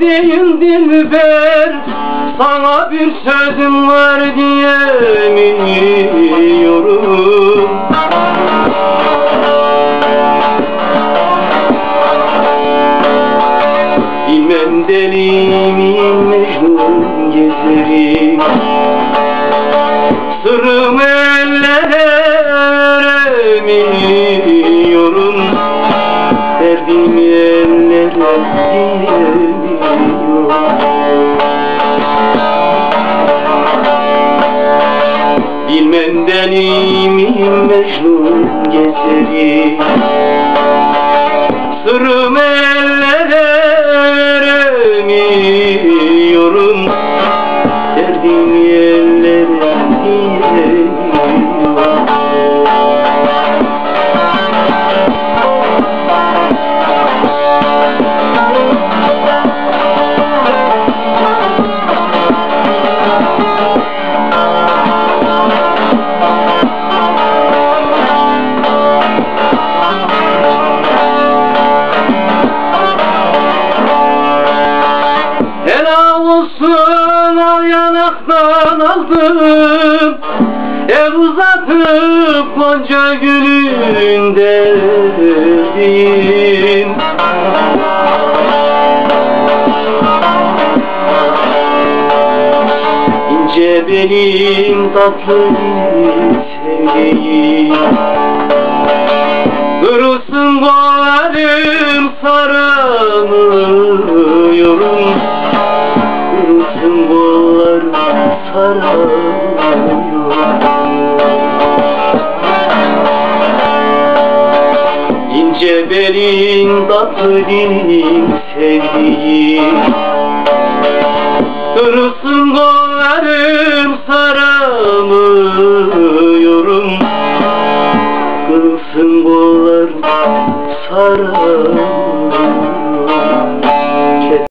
diyeyim dilber Sana bir sözüm var diyemiyorum Bilmem deli miyim Mecnun gezerim. Sırrım ellere Bilmem deli miyim Mecnun gezerim Sırrım ellere veremiyorum Derdimi olsun al yanaktan aldım. El uzatıp gonca gülünde bin İnce benim tatlı sevdiğim Kırılsın boğarım saramıyorum Boğarım saramıyorum İnce belin tatlı dilin sevdiğim Kırılsın boğarım saramıyorum. Kırılsın boğarım saramıyorum